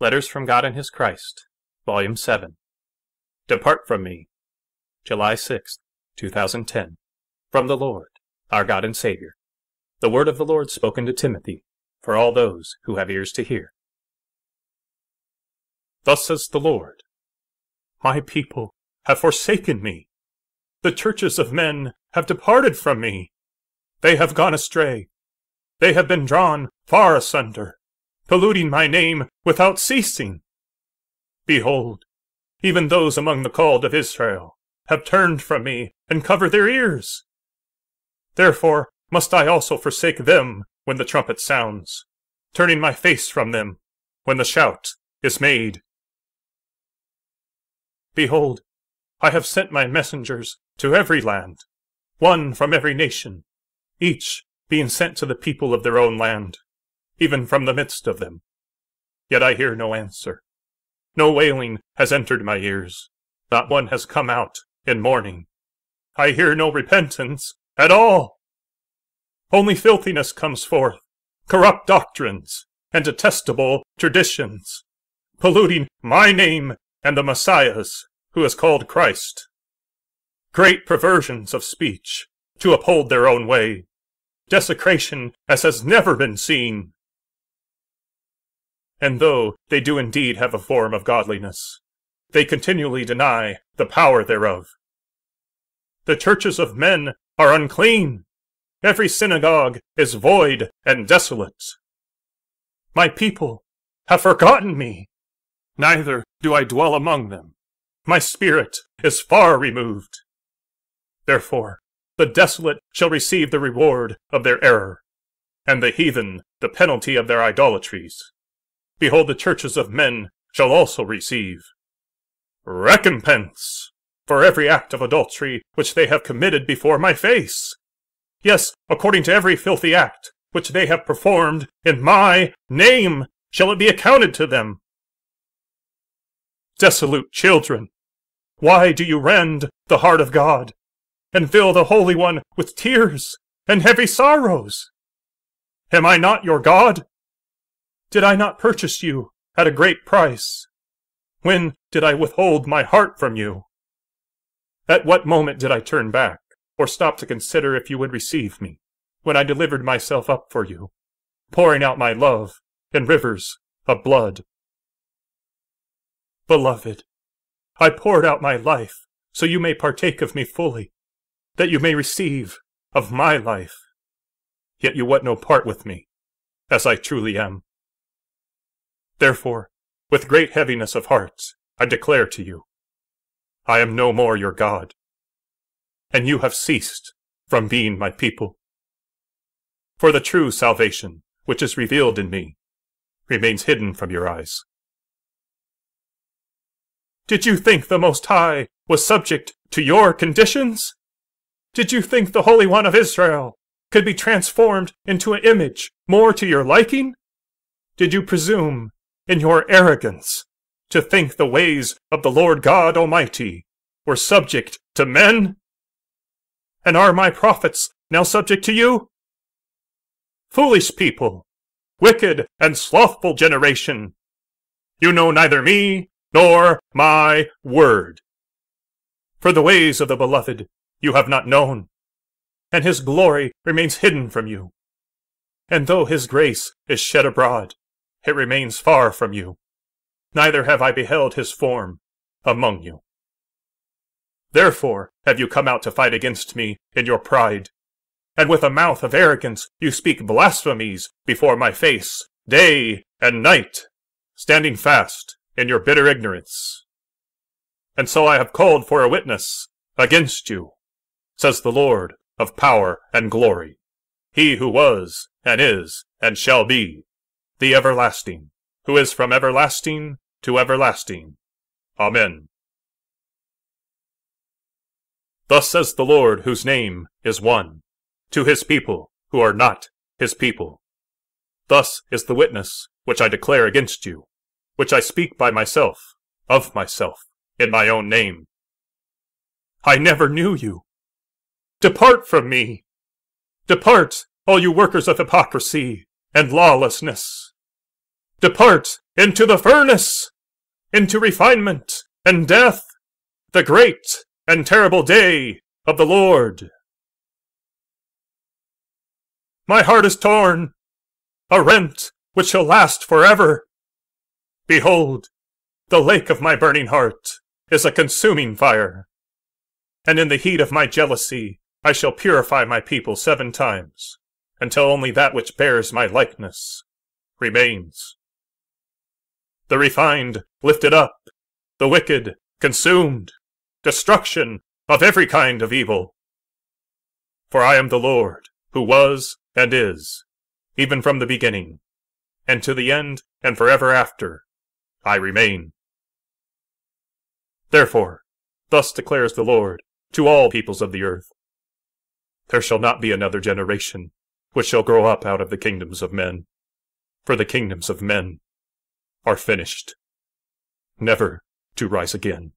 Letters from God and His Christ, Volume 7. Depart from me. July 6, 2010. From the Lord, our God and Savior. The word of the Lord spoken to Timothy, for all those who have ears to hear. Thus says the Lord My people have forsaken me. The churches of men have departed from me. They have gone astray. They have been drawn far asunder polluting my name without ceasing. Behold, even those among the called of Israel have turned from me and covered their ears. Therefore must I also forsake them when the trumpet sounds, turning my face from them when the shout is made. Behold, I have sent my messengers to every land, one from every nation, each being sent to the people of their own land even from the midst of them. Yet I hear no answer. No wailing has entered my ears. Not one has come out in mourning. I hear no repentance at all. Only filthiness comes forth, corrupt doctrines, and detestable traditions, polluting my name and the Messiah's, who is called Christ. Great perversions of speech, to uphold their own way, desecration as has never been seen, and though they do indeed have a form of godliness, they continually deny the power thereof. The churches of men are unclean. Every synagogue is void and desolate. My people have forgotten me. Neither do I dwell among them. My spirit is far removed. Therefore, the desolate shall receive the reward of their error, and the heathen the penalty of their idolatries behold the churches of men shall also receive recompense for every act of adultery which they have committed before my face. Yes, according to every filthy act which they have performed in my name shall it be accounted to them. Desolute children, why do you rend the heart of God, and fill the Holy One with tears and heavy sorrows? Am I not your God? Did I not purchase you at a great price? When did I withhold my heart from you? At what moment did I turn back, or stop to consider if you would receive me, when I delivered myself up for you, pouring out my love in rivers of blood? Beloved, I poured out my life so you may partake of me fully, that you may receive of my life. Yet you want no part with me, as I truly am. Therefore, with great heaviness of heart, I declare to you, I am no more your God, and you have ceased from being my people. For the true salvation, which is revealed in me, remains hidden from your eyes. Did you think the Most High was subject to your conditions? Did you think the Holy One of Israel could be transformed into an image more to your liking? Did you presume in your arrogance, to think the ways of the Lord God Almighty were subject to men? And are my prophets now subject to you? Foolish people, wicked and slothful generation, you know neither me nor my word. For the ways of the beloved you have not known, and his glory remains hidden from you. And though his grace is shed abroad, it remains far from you. Neither have I beheld his form among you. Therefore have you come out to fight against me in your pride, and with a mouth of arrogance you speak blasphemies before my face, day and night, standing fast in your bitter ignorance. And so I have called for a witness against you, says the Lord of power and glory, he who was, and is, and shall be, the everlasting, who is from everlasting to everlasting. Amen. Thus says the Lord, whose name is one, to his people who are not his people. Thus is the witness which I declare against you, which I speak by myself, of myself, in my own name. I never knew you. Depart from me. Depart, all you workers of hypocrisy and lawlessness. Depart into the furnace, into refinement and death, the great and terrible day of the Lord. My heart is torn, a rent which shall last forever. Behold, the lake of my burning heart is a consuming fire. And in the heat of my jealousy I shall purify my people seven times, until only that which bears my likeness remains. The refined lifted up, the wicked consumed, destruction of every kind of evil. For I am the Lord, who was and is, even from the beginning, and to the end and forever after, I remain. Therefore, thus declares the Lord to all peoples of the earth, There shall not be another generation which shall grow up out of the kingdoms of men, for the kingdoms of men are finished, never to rise again.